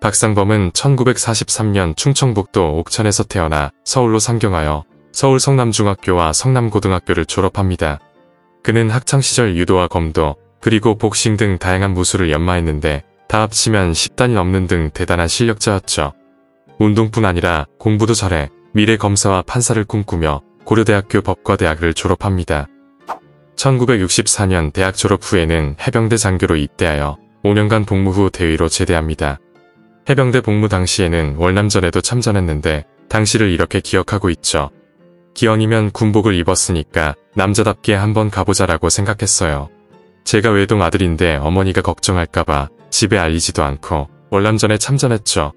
박상범은 1943년 충청북도 옥천에서 태어나 서울로 상경하여 서울 성남중학교와 성남고등학교를 졸업합니다. 그는 학창시절 유도와 검도 그리고 복싱 등 다양한 무술을 연마했는데 다 합치면 10단이 넘는 등 대단한 실력자였죠. 운동뿐 아니라 공부도 잘해 미래 검사와 판사를 꿈꾸며 고려대학교 법과대학을 졸업합니다. 1964년 대학 졸업 후에는 해병대 장교로 입대하여 5년간 복무 후 대위로 제대합니다. 해병대 복무 당시에는 월남전에도 참전했는데 당시를 이렇게 기억하고 있죠. 기왕이면 군복을 입었으니까 남자답게 한번 가보자라고 생각했어요. 제가 외동 아들인데 어머니가 걱정할까봐 집에 알리지도 않고 월남전에 참전했죠.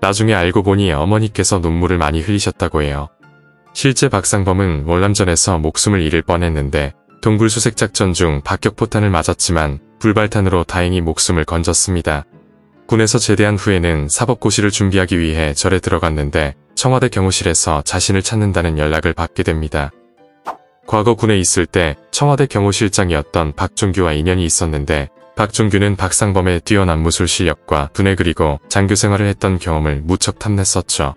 나중에 알고 보니 어머니께서 눈물을 많이 흘리셨다고 해요. 실제 박상범은 월남전에서 목숨을 잃을 뻔했는데 동굴수색 작전 중 박격포탄을 맞았지만 불발탄으로 다행히 목숨을 건졌습니다. 군에서 제대한 후에는 사법고시를 준비하기 위해 절에 들어갔는데 청와대 경호실에서 자신을 찾는다는 연락을 받게 됩니다. 과거 군에 있을 때 청와대 경호실장이었던 박종규와 인연이 있었는데 박종규는 박상범의 뛰어난 무술 실력과 두뇌 그리고 장교 생활을 했던 경험을 무척 탐냈었죠.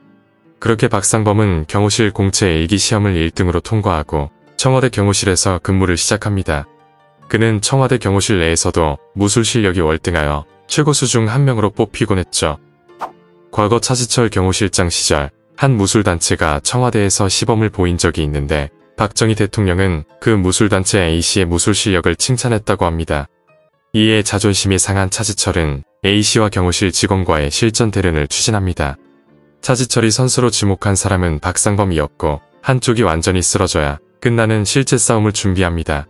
그렇게 박상범은 경호실 공채 일기 시험을 1등으로 통과하고 청와대 경호실에서 근무를 시작합니다. 그는 청와대 경호실 내에서도 무술 실력이 월등하여 최고수 중 한 명으로 뽑히곤 했죠. 과거 차지철 경호실장 시절 한 무술단체가 청와대에서 시범을 보인 적이 있는데 박정희 대통령은 그 무술단체 A씨의 무술 실력을 칭찬했다고 합니다. 이에 자존심이 상한 차지철은 A씨와 경호실 직원과의 실전 대련을 추진합니다. 차지철이 선수로 지목한 사람은 박상범이었고 한쪽이 완전히 쓰러져야 끝나는 실제 싸움을 준비합니다.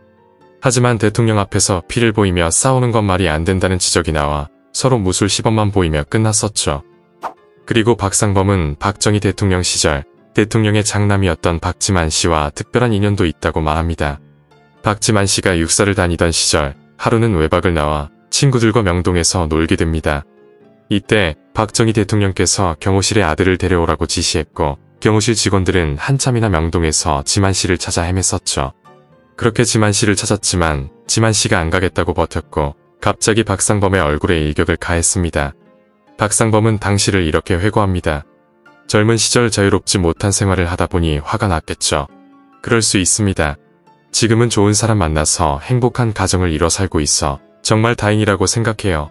하지만 대통령 앞에서 피를 보이며 싸우는 건 말이 안 된다는 지적이 나와 서로 무술 시범만 보이며 끝났었죠. 그리고 박상범은 박정희 대통령 시절 대통령의 장남이었던 박지만 씨와 특별한 인연도 있다고 말합니다. 박지만 씨가 육사를 다니던 시절 하루는 외박을 나와 친구들과 명동에서 놀게 됩니다. 이때 박정희 대통령께서 경호실의 아들을 데려오라고 지시했고 경호실 직원들은 한참이나 명동에서 지만 씨를 찾아 헤맸었죠. 그렇게 지만 씨를 찾았지만 지만 씨가 안 가겠다고 버텼고 갑자기 박상범의 얼굴에 일격을 가했습니다. 박상범은 당시를 이렇게 회고합니다. 젊은 시절 자유롭지 못한 생활을 하다 보니 화가 났겠죠. 그럴 수 있습니다. 지금은 좋은 사람 만나서 행복한 가정을 이뤄 살고 있어 정말 다행이라고 생각해요.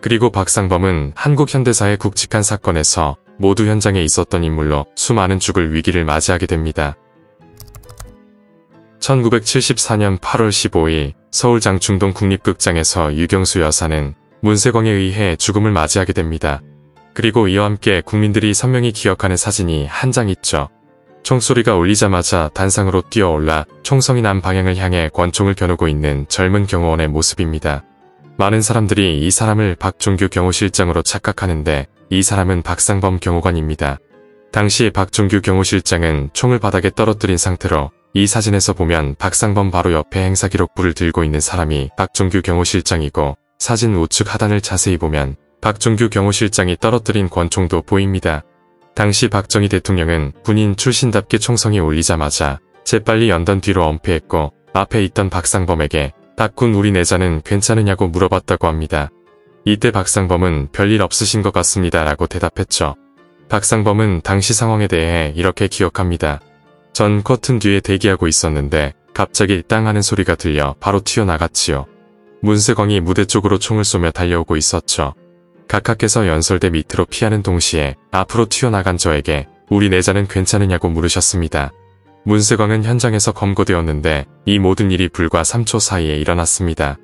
그리고 박상범은 한국 현대사의 굵직한 사건에서 모두 현장에 있었던 인물로 수많은 죽을 위기를 맞이하게 됩니다. 1974년 8월 15일 서울 장충동 국립극장에서 유경수 여사는 문세광에 의해 죽음을 맞이하게 됩니다. 그리고 이와 함께 국민들이 선명히 기억하는 사진이 한 장 있죠. 총소리가 울리자마자 단상으로 뛰어올라 총성이 난 방향을 향해 권총을 겨누고 있는 젊은 경호원의 모습입니다. 많은 사람들이 이 사람을 박종규 경호실장으로 착각하는데 이 사람은 박상범 경호관입니다. 당시 박종규 경호실장은 총을 바닥에 떨어뜨린 상태로 이 사진에서 보면 박상범 바로 옆에 행사 기록부를 들고 있는 사람이 박종규 경호실장이고 사진 우측 하단을 자세히 보면 박종규 경호실장이 떨어뜨린 권총도 보입니다. 당시 박정희 대통령은 군인 출신답게 총성이 울리자마자 재빨리 연단 뒤로 엄폐했고 앞에 있던 박상범에게 박군 우리 내자는 괜찮으냐고 물어봤다고 합니다. 이때 박상범은 별일 없으신 것 같습니다 라고 대답했죠. 박상범은 당시 상황에 대해 이렇게 기억합니다. 전 커튼 뒤에 대기하고 있었는데 갑자기 땅 하는 소리가 들려 바로 튀어나갔지요. 문세광이 무대 쪽으로 총을 쏘며 달려오고 있었죠. 각하께서 연설대 밑으로 피하는 동시에 앞으로 튀어나간 저에게 우리 내자는 괜찮으냐고 물으셨습니다. 문세광은 현장에서 검거되었는데 이 모든 일이 불과 3초 사이에 일어났습니다.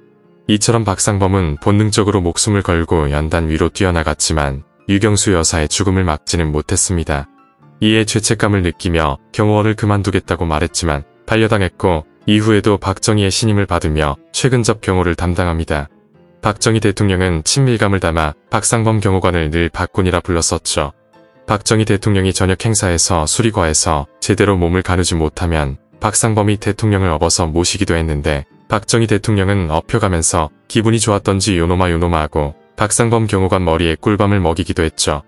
이처럼 박상범은 본능적으로 목숨을 걸고 연단 위로 뛰어나갔지만 유경수 여사의 죽음을 막지는 못했습니다. 이에 죄책감을 느끼며 경호원을 그만두겠다고 말했지만 반려당했고 이후에도 박정희의 신임을 받으며 최근접 경호를 담당합니다. 박정희 대통령은 친밀감을 담아 박상범 경호관을 늘 박군이라 불렀었죠. 박정희 대통령이 저녁 행사에서 수리과에서 제대로 몸을 가누지 못하면 박상범이 대통령을 업어서 모시기도 했는데 박정희 대통령은 업혀가면서 기분이 좋았던지 요노마 요노마 하고 박상범 경호관 머리에 꿀밤을 먹이기도 했죠.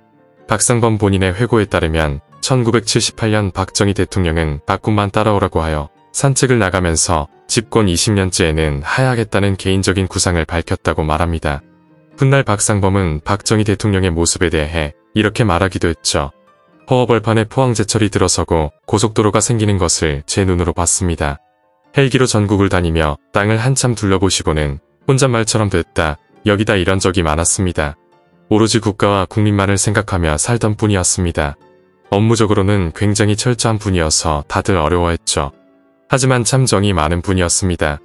박상범 본인의 회고에 따르면 1978년 박정희 대통령은 박군만 따라오라고 하여 산책을 나가면서 집권 20년째에는 하야하겠다는 개인적인 구상을 밝혔다고 말합니다. 훗날 박상범은 박정희 대통령의 모습에 대해 이렇게 말하기도 했죠. 허허벌판에 포항제철이 들어서고 고속도로가 생기는 것을 제 눈으로 봤습니다. 헬기로 전국을 다니며 땅을 한참 둘러보시고는 혼잣말처럼 됐다. 여기다 이런 적이 많았습니다. 오로지 국가와 국민만을 생각하며 살던 분이었습니다. 업무적으로는 굉장히 철저한 분이어서 다들 어려워했죠. 하지만 참 정이 많은 분이었습니다.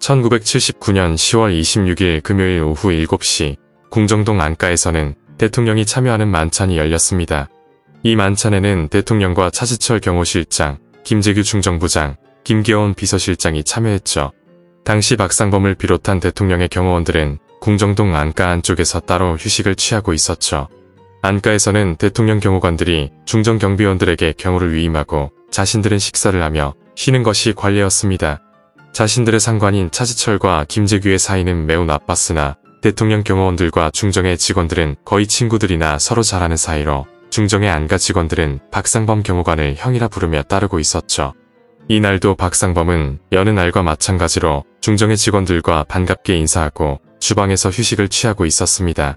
1979년 10월 26일 금요일 오후 7시 궁정동 안가에서는 대통령이 참여하는 만찬이 열렸습니다. 이 만찬에는 대통령과 차지철 경호실장, 김재규 중정부장, 김계원 비서실장이 참여했죠. 당시 박상범을 비롯한 대통령의 경호원들은 궁정동 안가 안쪽에서 따로 휴식을 취하고 있었죠. 안가에서는 대통령 경호관들이 중정 경비원들에게 경호를 위임하고 자신들은 식사를 하며 쉬는 것이 관례였습니다. 자신들의 상관인 차지철과 김재규의 사이는 매우 나빴으나 대통령 경호원들과 중정의 직원들은 거의 친구들이나 서로 잘하는 사이로 중정의 안가 직원들은 박상범 경호관을 형이라 부르며 따르고 있었죠. 이날도 박상범은 여느 날과 마찬가지로 중정의 직원들과 반갑게 인사하고 주방에서 휴식을 취하고 있었습니다.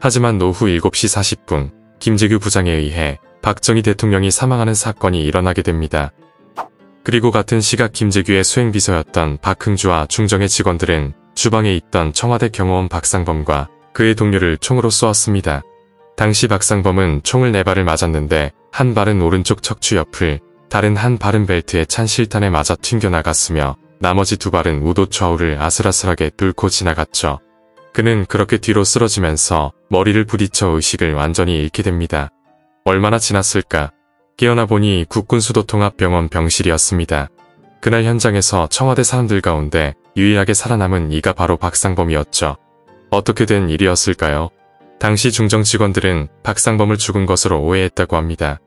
하지만 오후 7시 40분 김재규 부장에 의해 박정희 대통령이 사망하는 사건이 일어나게 됩니다. 그리고 같은 시각 김재규의 수행비서였던 박흥주와 중정의 직원들은 주방에 있던 청와대 경호원 박상범과 그의 동료를 총으로 쏘았습니다. 당시 박상범은 총을 네 발을 맞았는데 한 발은 오른쪽 척추 옆을 다른 한 발은 벨트에 찬 실탄에 맞아 튕겨나갔으며 나머지 두 발은 우도 좌우를 아슬아슬하게 뚫고 지나갔죠. 그는 그렇게 뒤로 쓰러지면서 머리를 부딪혀 의식을 완전히 잃게 됩니다. 얼마나 지났을까? 깨어나 보니 국군 수도통합병원 병실이었습니다. 그날 현장에서 청와대 사람들 가운데 유일하게 살아남은 이가 바로 박상범이었죠. 어떻게 된 일이었을까요? 당시 중정 직원들은 박상범을 죽은 것으로 오해했다고 합니다.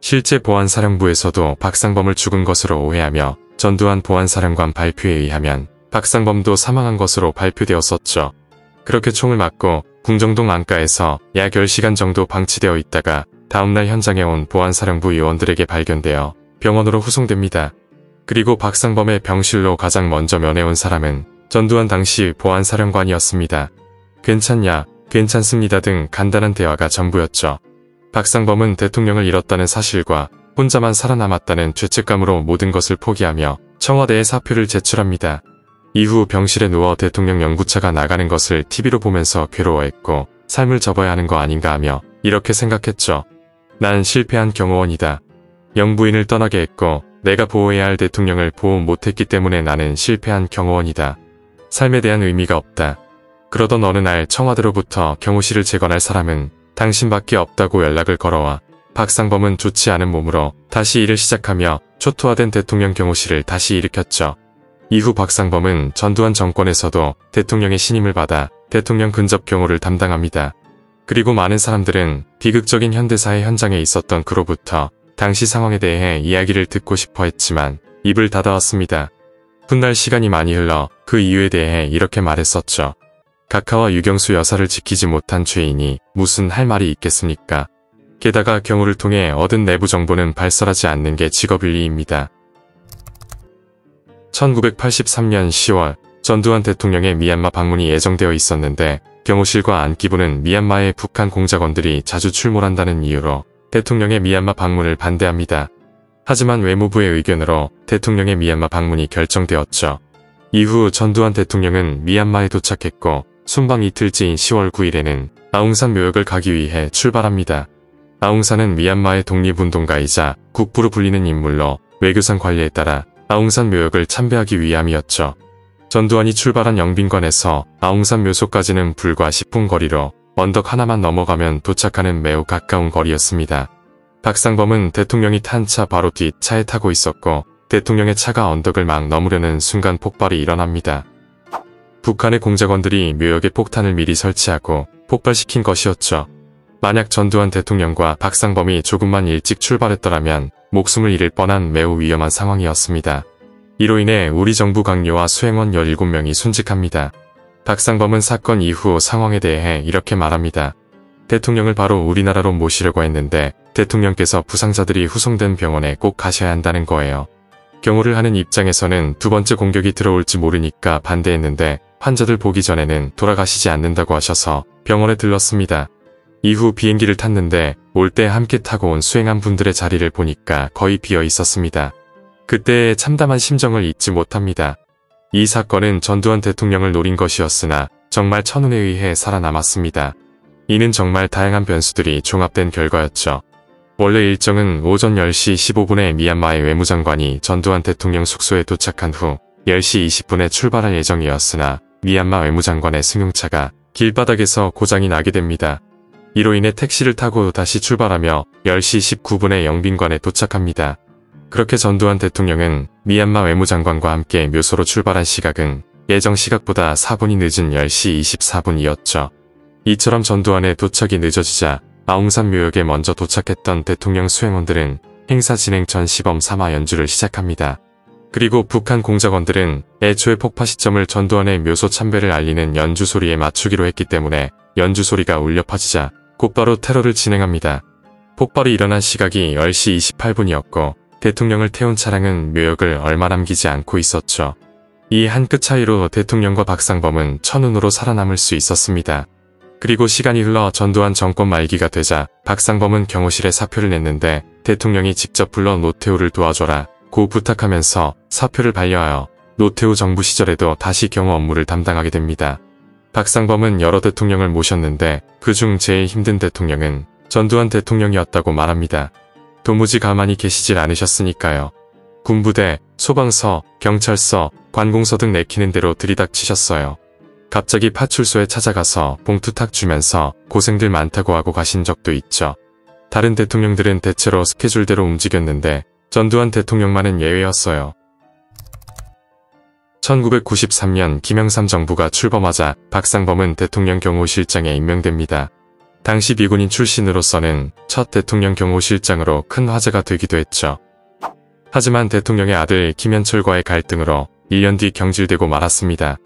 실제 보안사령부에서도 박상범을 죽은 것으로 오해하며 전두환 보안사령관 발표에 의하면 박상범도 사망한 것으로 발표되었었죠. 그렇게 총을 맞고 궁정동 안가에서 약 10시간 정도 방치되어 있다가 다음날 현장에 온 보안사령부 요원들에게 발견되어 병원으로 후송됩니다. 그리고 박상범의 병실로 가장 먼저 면회온 사람은 전두환 당시 보안사령관이었습니다. 괜찮냐, 괜찮습니다 등 간단한 대화가 전부였죠. 박상범은 대통령을 잃었다는 사실과 혼자만 살아남았다는 죄책감으로 모든 것을 포기하며 청와대에 사표를 제출합니다. 이후 병실에 누워 대통령 연구차가 나가는 것을 TV로 보면서 괴로워했고 삶을 접어야 하는 거 아닌가 하며 이렇게 생각했죠. 난 실패한 경호원이다. 영부인을 떠나게 했고 내가 보호해야 할 대통령을 보호 못했기 때문에 나는 실패한 경호원이다. 삶에 대한 의미가 없다. 그러던 어느 날 청와대로부터 경호실을 재건할 사람은 당신밖에 없다고 연락을 걸어와 박상범은 좋지 않은 몸으로 다시 일을 시작하며 초토화된 대통령 경호실을 다시 일으켰죠. 이후 박상범은 전두환 정권에서도 대통령의 신임을 받아 대통령 근접 경호를 담당합니다. 그리고 많은 사람들은 비극적인 현대사의 현장에 있었던 그로부터 당시 상황에 대해 이야기를 듣고 싶어 했지만 입을 닫아왔습니다. 훗날 시간이 많이 흘러 그 이유에 대해 이렇게 말했었죠. 각하와 유경수 여사를 지키지 못한 죄인이 무슨 할 말이 있겠습니까? 게다가 경우를 통해 얻은 내부 정보는 발설하지 않는 게 직업윤리입니다. 1983년 10월 전두환 대통령의 미얀마 방문이 예정되어 있었는데 경호실과 안기부는 미얀마의 북한 공작원들이 자주 출몰한다는 이유로 대통령의 미얀마 방문을 반대합니다. 하지만 외무부의 의견으로 대통령의 미얀마 방문이 결정되었죠. 이후 전두환 대통령은 미얀마에 도착했고 순방 이틀째인 10월 9일에는 아웅산 묘역을 가기 위해 출발합니다. 아웅산은 미얀마의 독립운동가이자 국부로 불리는 인물로 외교상 관리에 따라 아웅산 묘역을 참배하기 위함이었죠. 전두환이 출발한 영빈관에서 아웅산 묘소까지는 불과 10분 거리로 언덕 하나만 넘어가면 도착하는 매우 가까운 거리였습니다. 박상범은 대통령이 탄 차 바로 뒤 차에 타고 있었고 대통령의 차가 언덕을 막 넘으려는 순간 폭발이 일어납니다. 북한의 공작원들이 묘역에 폭탄을 미리 설치하고 폭발시킨 것이었죠. 만약 전두환 대통령과 박상범이 조금만 일찍 출발했더라면 목숨을 잃을 뻔한 매우 위험한 상황이었습니다. 이로 인해 우리 정부 강요와 수행원 17명이 순직합니다. 박상범은 사건 이후 상황에 대해 이렇게 말합니다. 대통령을 바로 우리나라로 모시려고 했는데 대통령께서 부상자들이 후송된 병원에 꼭 가셔야 한다는 거예요. 경호를 하는 입장에서는 두 번째 공격이 들어올지 모르니까 반대했는데 환자들 보기 전에는 돌아가시지 않는다고 하셔서 병원에 들렀습니다. 이후 비행기를 탔는데 올 때 함께 타고 온 수행한 분들의 자리를 보니까 거의 비어 있었습니다. 그때의 참담한 심정을 잊지 못합니다. 이 사건은 전두환 대통령을 노린 것이었으나 정말 천운에 의해 살아남았습니다. 이는 정말 다양한 변수들이 종합된 결과였죠. 원래 일정은 오전 10시 15분에 미얀마의 외무장관이 전두환 대통령 숙소에 도착한 후 10시 20분에 출발할 예정이었으나 미얀마 외무장관의 승용차가 길바닥에서 고장이 나게 됩니다. 이로 인해 택시를 타고 다시 출발하며 10시 19분에 영빈관에 도착합니다. 그렇게 전두환 대통령은 미얀마 외무장관과 함께 묘소로 출발한 시각은 예정 시각보다 4분이 늦은 10시 24분이었죠. 이처럼 전두환의 도착이 늦어지자 아웅산 묘역에 먼저 도착했던 대통령 수행원들은 행사 진행 전 시범 삼아 연주를 시작합니다. 그리고 북한 공작원들은 애초에 폭파 시점을 전두환의 묘소 참배를 알리는 연주 소리에 맞추기로 했기 때문에 연주 소리가 울려 퍼지자 곧바로 테러를 진행합니다. 폭발이 일어난 시각이 10시 28분이었고 대통령을 태운 차량은 묘역을 얼마 남기지 않고 있었죠. 이 한 끗 차이로 대통령과 박상범은 천운으로 살아남을 수 있었습니다. 그리고 시간이 흘러 전두환 정권 말기가 되자 박상범은 경호실에 사표를 냈는데 대통령이 직접 불러 노태우를 도와줘라 고 부탁하면서 사표를 반려하여 노태우 정부 시절에도 다시 경호 업무를 담당하게 됩니다. 박상범은 여러 대통령을 모셨는데 그중 제일 힘든 대통령은 전두환 대통령이었다고 말합니다. 도무지 가만히 계시질 않으셨으니까요. 군부대, 소방서, 경찰서, 관공서 등 내키는 대로 들이닥치셨어요. 갑자기 파출소에 찾아가서 봉투 탁 주면서 고생들 많다고 하고 가신 적도 있죠. 다른 대통령들은 대체로 스케줄대로 움직였는데 전두환 대통령만은 예외였어요. 1993년 김영삼 정부가 출범하자 박상범은 대통령 경호실장에 임명됩니다. 당시 미군인 출신으로서는 첫 대통령 경호실장으로 큰 화제가 되기도 했죠. 하지만 대통령의 아들 김현철과의 갈등으로 1년 뒤 경질되고 말았습니다.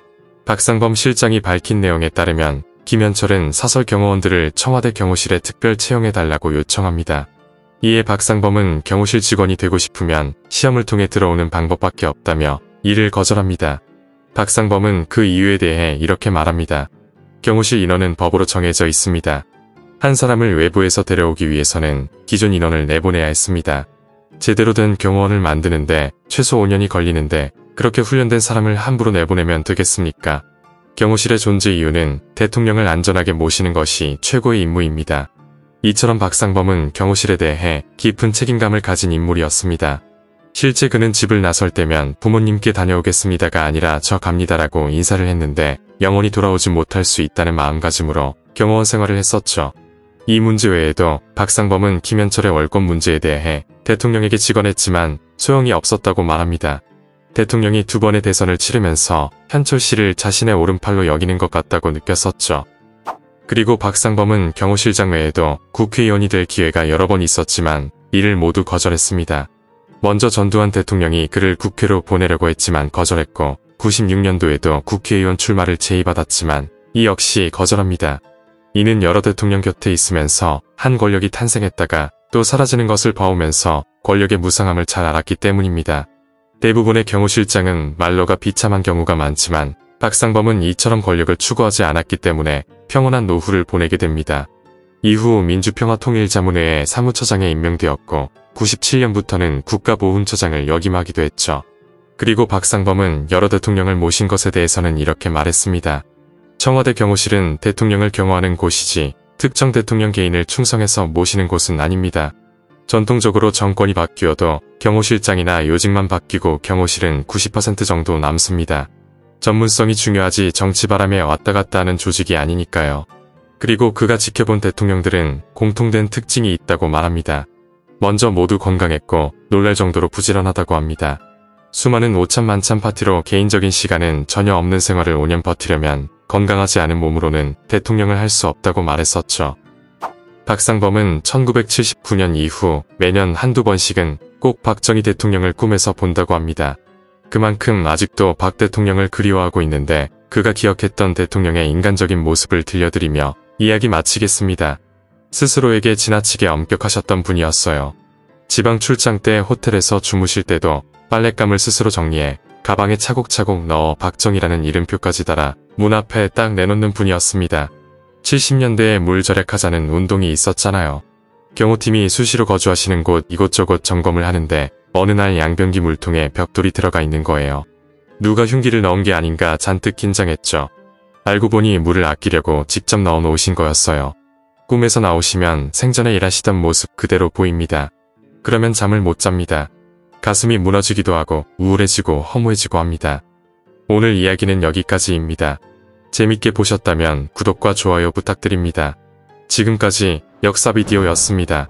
박상범 실장이 밝힌 내용에 따르면 김현철은 사설 경호원들을 청와대 경호실에 특별 채용해달라고 요청합니다. 이에 박상범은 경호실 직원이 되고 싶으면 시험을 통해 들어오는 방법밖에 없다며 이를 거절합니다. 박상범은 그 이유에 대해 이렇게 말합니다. 경호실 인원은 법으로 정해져 있습니다. 한 사람을 외부에서 데려오기 위해서는 기존 인원을 내보내야 했습니다. 제대로 된 경호원을 만드는데 최소 5년이 걸리는데 그렇게 훈련된 사람을 함부로 내보내면 되겠습니까? 경호실의 존재 이유는 대통령을 안전하게 모시는 것이 최고의 임무입니다. 이처럼 박상범은 경호실에 대해 깊은 책임감을 가진 인물이었습니다. 실제 그는 집을 나설 때면 부모님께 다녀오겠습니다가 아니라 저 갑니다라고 인사를 했는데 영원히 돌아오지 못할 수 있다는 마음가짐으로 경호원 생활을 했었죠. 이 문제 외에도 박상범은 김현철의 월권 문제에 대해 대통령에게 직언했지만 소용이 없었다고 말합니다. 대통령이 두 번의 대선을 치르면서 현철 씨를 자신의 오른팔로 여기는 것 같다고 느꼈었죠. 그리고 박상범은 경호실장 외에도 국회의원이 될 기회가 여러 번 있었지만 이를 모두 거절했습니다. 먼저 전두환 대통령이 그를 국회로 보내려고 했지만 거절했고 96년도에도 국회의원 출마를 제의받았지만 이 역시 거절합니다. 이는 여러 대통령 곁에 있으면서 한 권력이 탄생했다가 또 사라지는 것을 봐오면서 권력의 무상함을 잘 알았기 때문입니다. 대부분의 경호실장은 말로가 비참한 경우가 많지만 박상범은 이처럼 권력을 추구하지 않았기 때문에 평온한 노후를 보내게 됩니다. 이후 민주평화통일자문회의 사무처장에 임명되었고 97년부터는 국가보훈처장을 역임하기도 했죠. 그리고 박상범은 여러 대통령을 모신 것에 대해서는 이렇게 말했습니다. 청와대 경호실은 대통령을 경호하는 곳이지 특정 대통령 개인을 충성해서 모시는 곳은 아닙니다. 전통적으로 정권이 바뀌어도 경호실장이나 요직만 바뀌고 경호실은 90% 정도 남습니다. 전문성이 중요하지 정치 바람에 왔다 갔다 하는 조직이 아니니까요. 그리고 그가 지켜본 대통령들은 공통된 특징이 있다고 말합니다. 먼저 모두 건강했고 놀랄 정도로 부지런하다고 합니다. 수많은 오찬 만찬 파티로 개인적인 시간은 전혀 없는 생활을 5년 버티려면 건강하지 않은 몸으로는 대통령을 할 수 없다고 말했었죠. 박상범은 1979년 이후 매년 한두 번씩은 꼭 박정희 대통령을 꿈에서 본다고 합니다. 그만큼 아직도 박 대통령을 그리워하고 있는데 그가 기억했던 대통령의 인간적인 모습을 들려드리며 이야기 마치겠습니다. 스스로에게 지나치게 엄격하셨던 분이었어요. 지방 출장 때 호텔에서 주무실 때도 빨랫감을 스스로 정리해 가방에 차곡차곡 넣어 박정이라는 이름표까지 달아 문 앞에 딱 내놓는 분이었습니다. 70년대에 물 절약하자는 운동이 있었잖아요. 경호팀이 수시로 거주하시는 곳 이곳저곳 점검을 하는데 어느 날 양변기 물통에 벽돌이 들어가 있는 거예요. 누가 흉기를 넣은 게 아닌가 잔뜩 긴장했죠. 알고 보니 물을 아끼려고 직접 넣어 놓으신 거였어요. 꿈에서 나오시면 생전에 일하시던 모습 그대로 보입니다. 그러면 잠을 못 잡니다. 가슴이 무너지기도 하고 우울해지고 허무해지고 합니다. 오늘 이야기는 여기까지입니다. 재밌게 보셨다면 구독과 좋아요 부탁드립니다. 지금까지 역사비디오였습니다.